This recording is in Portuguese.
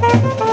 Música